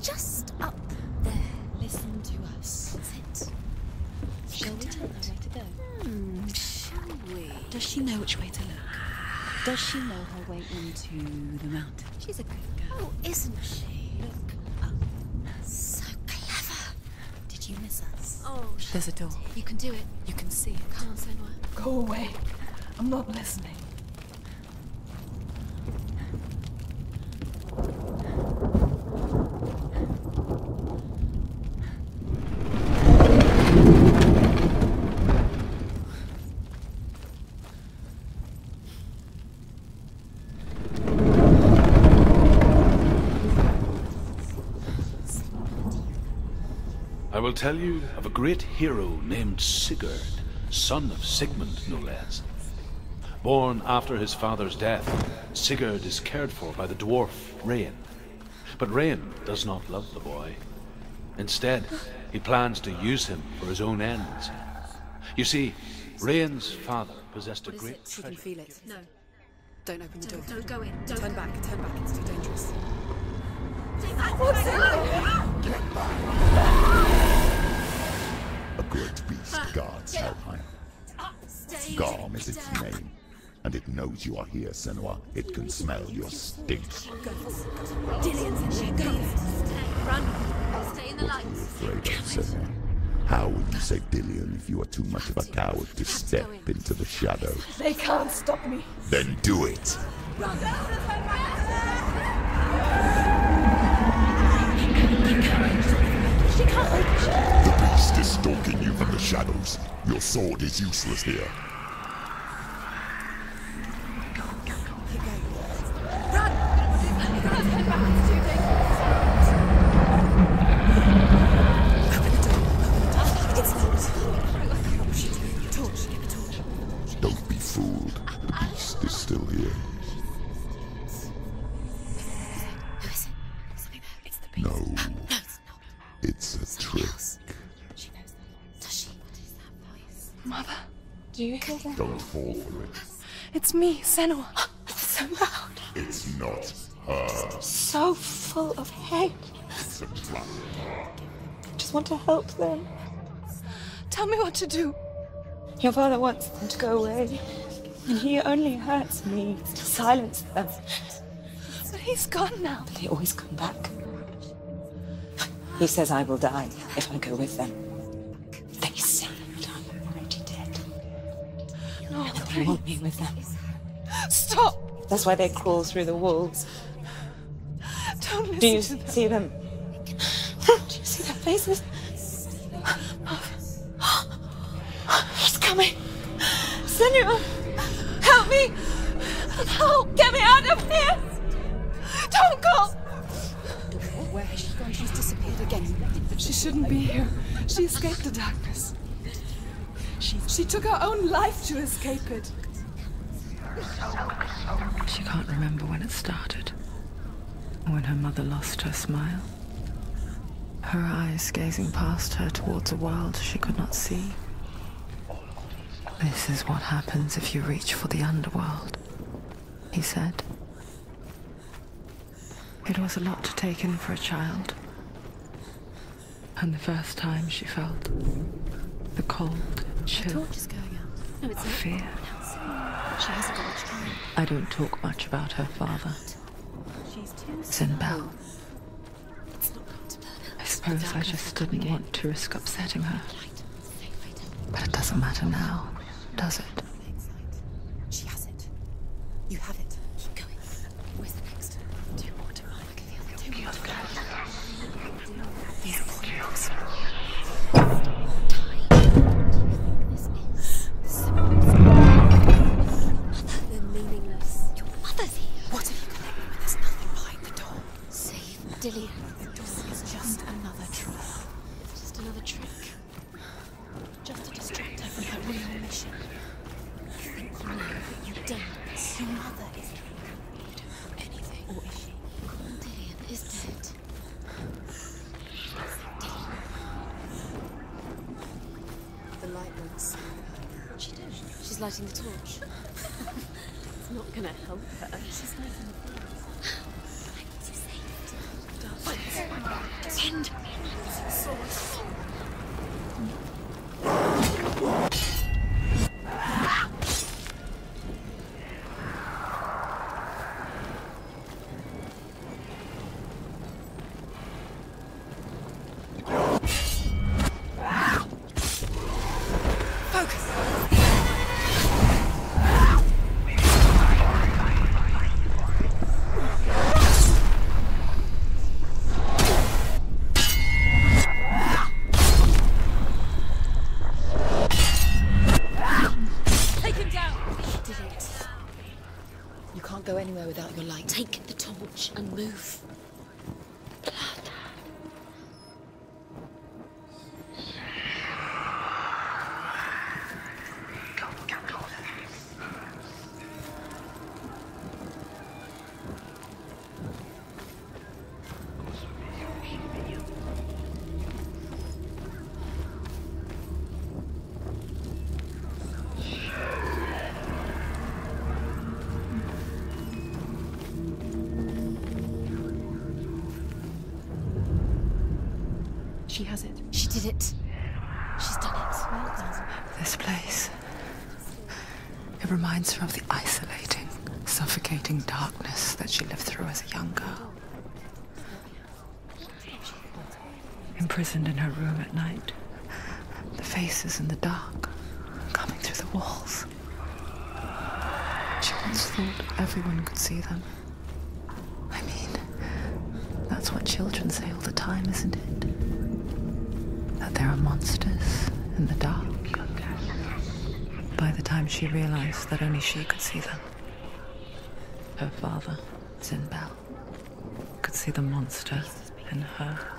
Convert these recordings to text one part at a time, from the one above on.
Just up there. Listen to us. That's it. Shall we tell her where to go? Hmm, shall we? Does she know which way to look? Does she know her way into the mountain? She's a good girl, Oh, isn't she? Look up. So clever. Did you miss us? Oh, There's a door. you can do it. You can see it. Come on, Senua. Go away. I'm not listening. I will tell you of a great hero named Sigurd, son of Sigmund, no less. Born after his father's death, Sigurd is cared for by the dwarf Rain. But Rain does not love the boy. Instead, he plans to use him for his own ends. You see, Rain's father possessed a What is great it? She can treasure. feel it. No, Don't open the don't, don't go in. Don't Turn back, turn back. It's too dangerous. A Stay is its name, and it knows you are here, Senua. It can smell your stink. Dillion's in there. Go. Run. Stay in the lights. Afraid of Senua. How would you say Dillion if you are too much of a coward to step into the shadows? They can't stop me. Then do it! The beast is stalking you from the shadows. Your sword is useless here. Do you hear that? Don't fall for it. It's me, Senua. It's so loud. It's not her. So full of hate. It's a trap. Just want to help them. Tell me what to do. Your father wants them to go away. And he only hurts me to silence them. But he's gone now. But They always come back. He says I will die if I go with them. They want me with them. Stop! That's why they crawl through the walls. Don't listen Do you to them. see them? Do you see their faces? He's coming. Senua, help me. Help, get me out of here. Don't go. Where has she gone? She's disappeared again. She shouldn't be here. She escaped the darkness. She, she took her own life to escape it. She can't remember when it started. When her mother lost her smile. Her eyes gazing past her towards a world she could not see. This is what happens if you reach for the underworld, he said. It was a lot to take in for a child. And the first time she felt the cold chill Torch is going out. No, it's of not. fear. She hasn't got much time. I don't talk much about her father, Zynbel. It's not going to burn out. I suppose I just didn't want to risk upsetting her. Light. Stay right But it doesn't matter now, does it? Mission. But you don't. Your mother is You know anything. Or is she? Dillion is dead. The light. She. She's lighting the torch. It's not gonna help her. She's lighting She has it. She did it. She's done it. This place. It reminds her of the isolating, suffocating darkness that she lived through as a young girl. Imprisoned in her room at night, the faces in the dark coming through the walls. She once thought everyone could see them. What children say all the time, isn't it? That there are monsters in the dark. By the time she realized that only she could see them, her father, Zynbel, could see the monster in her.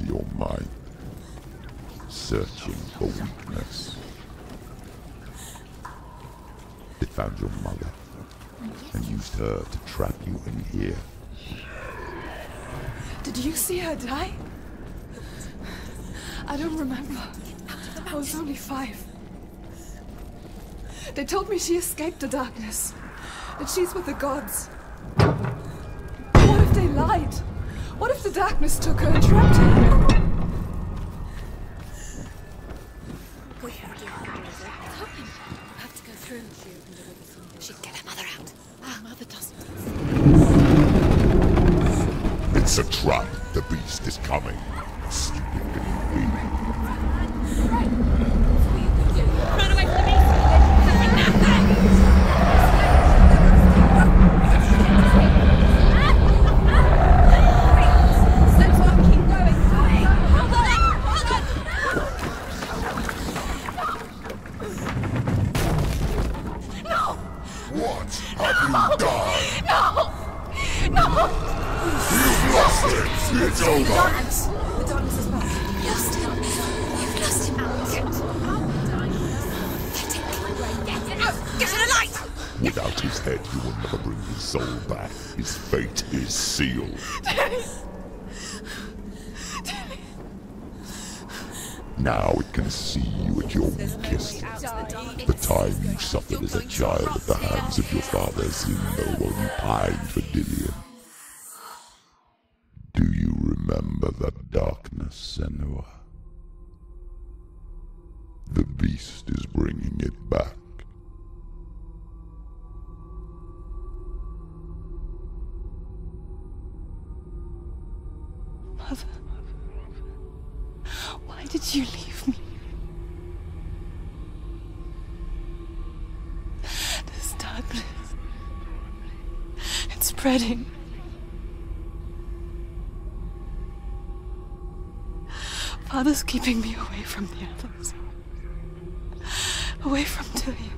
Into your mind, searching for weakness. They found your mother and used her to trap you in here. Did you see her die? I don't remember. I was only five. They told me she escaped the darkness. That she's with the gods. What if they lied? What if the darkness took her and trapped her? What have you died? No! No! You've lost it! It's over! The darkness is back. You've lost him. You've lost him. Get it out! Get to the light! Without his head, you will never bring his soul back. His fate is sealed. Now it can see you at your weakest. The time you suffered as a child at the hands of your father Zindo while you pined for Dillion. Do you remember that darkness, Senua? The beast is bringing it back. Keeping me away from the others. Away from Tilly.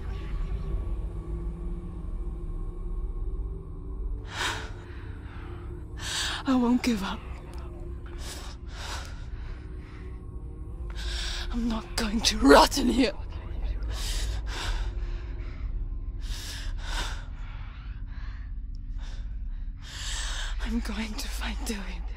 I won't give up. I'm not going to rot in here. I'm going to find Dillion.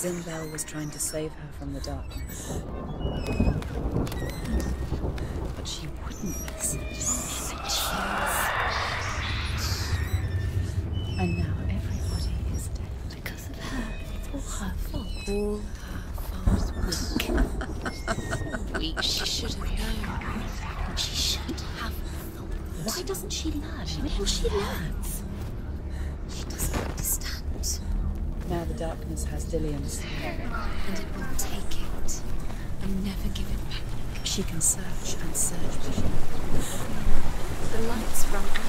Zynbel was trying to save her from the darkness. But she wouldn't listen. And now everybody is dead. Because of her. It's all her fault. All darkness has Dillion's. And it will take it and never give it back. She can search and search, she The lights run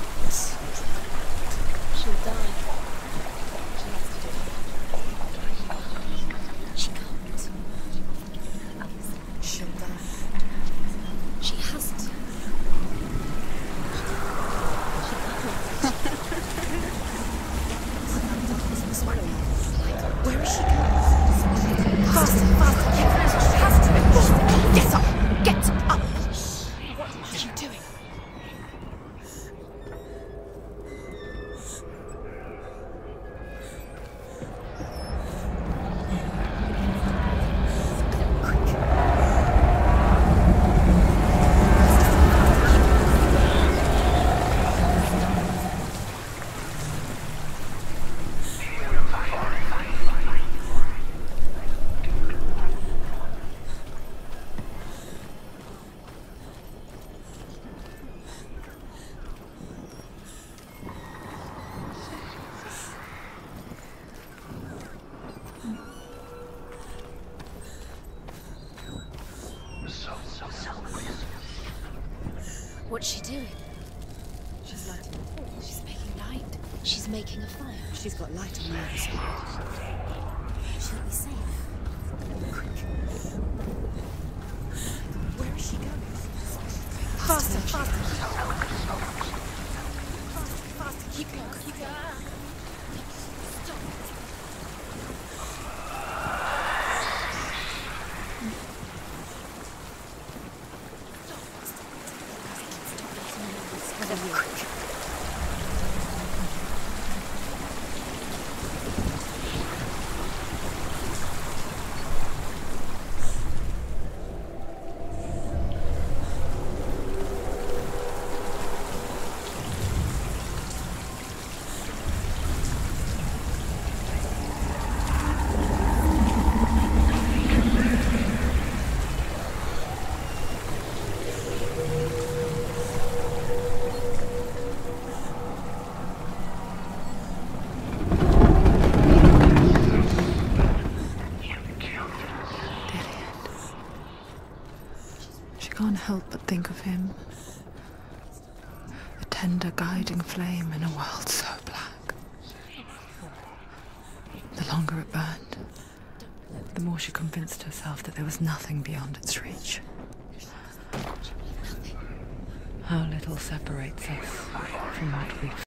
Faster, faster. Faster, faster. Keep going, keep going. She can't help but think of him. A tender guiding flame in a world so black. The longer it burned, the more she convinced herself that there was nothing beyond its reach. How little separates us from what we